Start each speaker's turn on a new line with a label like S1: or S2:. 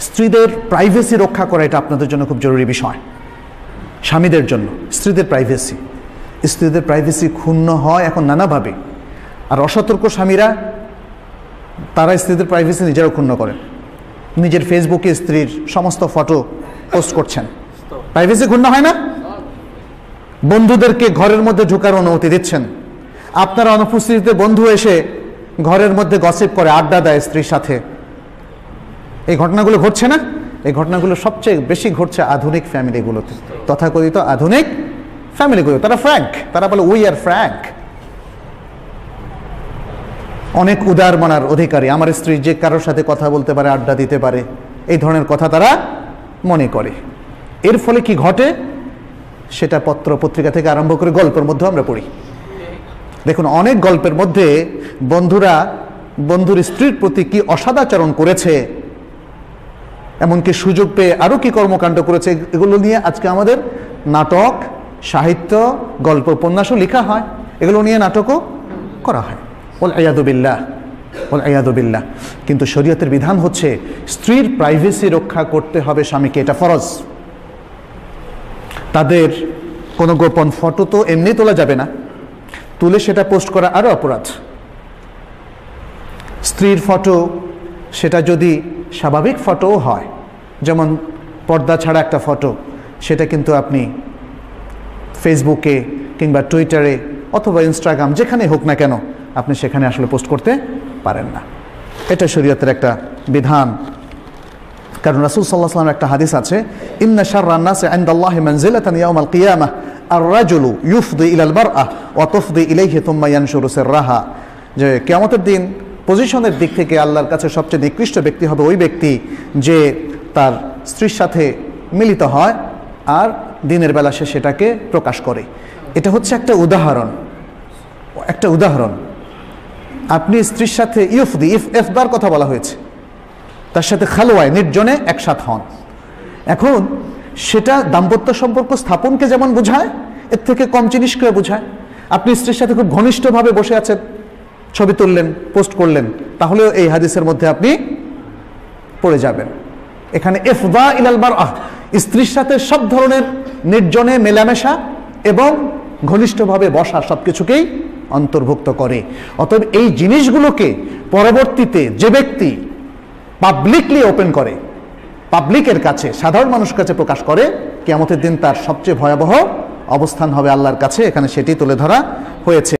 S1: স্ত্রীদের প্রাইভেসি রক্ষা করা এটা আপনাদের জন্য খুব জরুরি বিষয়। স্বামীদের জন্য, স্ত্রীদের প্রাইভেসি স্ত্রীদের প্রাইভেসি ক্ষুণ্ণ হয় এখন নানাভাবে। আর অসতর্ক স্বামীরা, তারা স্ত্রীদের প্রাইভেসি নিজেরাও ক্ষুণ্ণ করেন। নিজের ফেসবুকে স্ত্রীর সমস্ত ফটো পোস্ট করছেন। প্রাইভেসি ক্ষুণ্ণ হয় না? বন্ধুদেরকে ঘরের মধ্যে ঢোকার অনুমতি দিচ্ছেন। আপনার অনুপস্থিতিতে বন্ধু এসে ঘরের মধ্যে গসিপ করে, আড্ডা দেয় স্ত্রীর সাথে। এই ঘটনাগুলো ঘটছে না? এই ঘটনাগুলো সবচেয়ে বেশি ঘটছে আধুনিক ফ্যামিলিগুলোতে। তথাকথিত আধুনিক ফ্যামিলিগুলো। তারা ফ্র্যাঙ্ক। তারা বলে উই আর ফ্র্যাঙ্ক. অনেক উদার মনার অধিকারী। আমার স্ত্রী যে কারোর সাথে কথা বলতে পারে, আড্ডা দিতে পারে, এই ধরনের কথা তারা মনে করে। এর ফলে কি ঘটে? সেটা পত্র পত্রিকা থেকে আরম্ভ করে গল্পের মধ্যেও আমরা পড়ি। দেখুন, অনেক গল্পের মধ্যে বন্ধুরা, বন্ধুর স্ত্রীর প্রতি কি অসদাচরণ করেছে এমনকি সুযোগ পেয়ে আরও কি কর্মকাণ্ড করেছে এগুলো নিয়ে আজকে আমাদের নাটক, সাহিত্য, গল্প, উপন্যাসও লেখা হয়। এগুলো নিয়ে নাটকও করা হয়। ওল আয়াদুবিল্লাহ ওল আয়াদুবিল্লাহ কিন্তু শরীয়তের বিধান হচ্ছে স্ত্রীর প্রাইভেসি রক্ষা করতে হবে স্বামীকে, এটা ফরজ। তাদের কোনো গোপন ফটো তো এমনি তোলা যাবে না। তুলে সেটা পোস্ট করা আরও অপরাধ। স্ত্রীর ফটো সেটা যদি স্বাভাবিক ফটোও হয়। যেমন পর্দা ছাড়া একটা ফটো, সেটা কিন্তু আপনি ফেসবুকে কিংবা টুইটারে অথবা ইনস্টাগ্রাম যেখানে হোক না কেন, আপনি সেখানে আসলে পোস্ট করতে পারেন না। এটা শরীয়তের একটা বিধান। কারণ রাসুল সাল্লাহ সাল্লাম একটা হাদিস আছে, ইন্না শার রান্নাস আন্দাল্লাহ মনজিলাতান ইয়াউমাল কিয়ামাহ আর রাজুলু ইউফদি ইলাল বারআহ ওয়া তুফদি ইলাইহি থুম্মা ইয়ানশুরু সিররাহা। যে কিয়ামতের দিন পজিশনের দিক থেকে আল্লাহর কাছে সবচেয়ে নিকৃষ্ট ব্যক্তি হবে ওই ব্যক্তি যে তার স্ত্রীর সাথে মিলিত হয় আর দিনের বেলা সে সেটাকে প্রকাশ করে। এটা হচ্ছে একটা উদাহরণ। একটা উদাহরণ। আপনি স্ত্রীর সাথে ইউফদি, ইফ, এফদার কথা বলা হয়েছে। তার সাথে খালোয়ায় নির্জনে একসাথ হন। এখন সেটা দাম্পত্য সম্পর্ক স্থাপনকে যেমন বোঝায়, এর থেকে কম জিনিসকে বোঝায়। আপনি স্ত্রীর সাথে খুব ঘনিষ্ঠভাবে বসে আছেন। ছবি তুললেন, পোস্ট করলেন, তাহলেও এই হাদিসের মধ্যে আপনি পড়ে যাবেন। এখানে এফদা ইলালবার আহ স্ত্রীর সাথে সব ধরনের নির্জনে মেলামেশা এবং ঘনিষ্ঠভাবে বসা সব কিছুকেই অন্তর্ভুক্ত করে। অতএব এই জিনিসগুলোকে পরবর্তীতে যে ব্যক্তি পাবলিকলি ওপেন করে পাবলিকের কাছে, সাধারণ মানুষের কাছে প্রকাশ করে কেমতের দিন তার সবচেয়ে ভয়াবহ অবস্থান হবে আল্লাহর কাছে। এখানে সেটি তুলে ধরা হয়েছে।